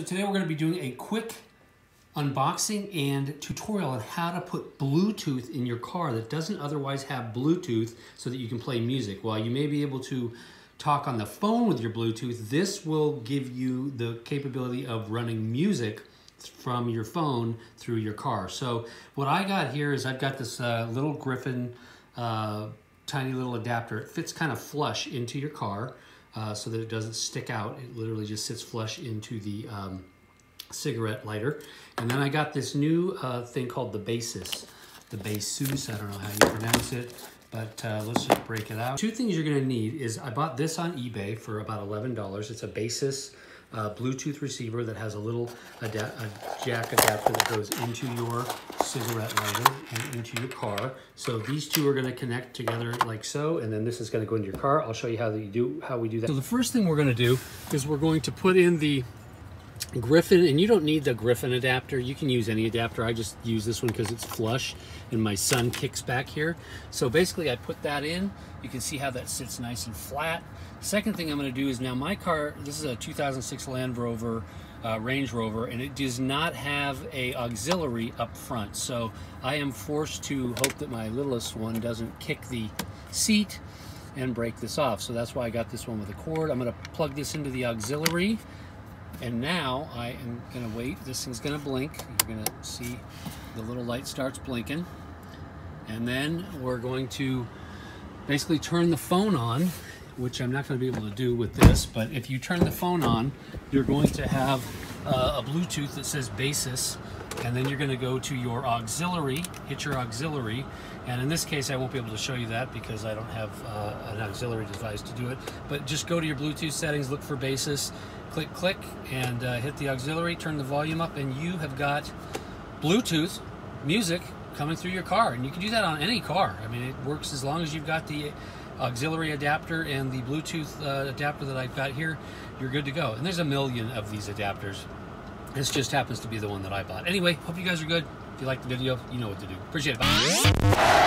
so today we're going to be doing a quick unboxing and tutorial on how to put Bluetooth in your car that doesn't otherwise have Bluetooth so that you can play music. While you may be able to talk on the phone with your Bluetooth, this will give you the capability of running music from your phone through your car. So what I got here is I've got this uh, little Griffin uh, tiny little adapter. It fits kind of flush into your car uh, so that it doesn't stick out. It literally just sits flush into the um, cigarette lighter. And then I got this new uh, thing called the Baseus. The Baseus, I don't know how you pronounce it, but uh, let's just break it out. Two things you're gonna need is I bought this on eBay for about $11. It's a Baseus uh, Bluetooth receiver that has a little a jack adapter that goes into your cigarette lighter and into your car. So these two are going to connect together like so, and then this is going to go into your car. I'll show you how you do how we do that. So the first thing we're going to do is we're going to put in the Griffin, and you don't need the Griffin adapter. You can use any adapter. I just use this one because it's flush and my son kicks back here. So basically I put that in. You can see how that sits nice and flat. Second thing I'm gonna do is now my car, this is a 2006 Land Rover, uh, Range Rover, and it does not have a auxiliary up front. So I am forced to hope that my littlest one doesn't kick the seat and break this off. So that's why I got this one with a cord. I'm gonna plug this into the auxiliary and now I am gonna wait. This thing's gonna blink. You're gonna see the little light starts blinking. And then we're going to basically turn the phone on, which I'm not gonna be able to do with this, but if you turn the phone on, you're going to have uh, a Bluetooth that says Baseus, and then you're gonna go to your auxiliary, hit your auxiliary, and in this case, I won't be able to show you that because I don't have uh, an auxiliary device to do it, but just go to your Bluetooth settings, look for Baseus, click click and uh, hit the auxiliary turn the volume up and you have got Bluetooth music coming through your car and you can do that on any car. I mean it works as long as you've got the auxiliary adapter and the Bluetooth uh, adapter that I've got here you're good to go. And there's a million of these adapters. This just happens to be the one that I bought. Anyway hope you guys are good. If you liked the video you know what to do. Appreciate it. Bye.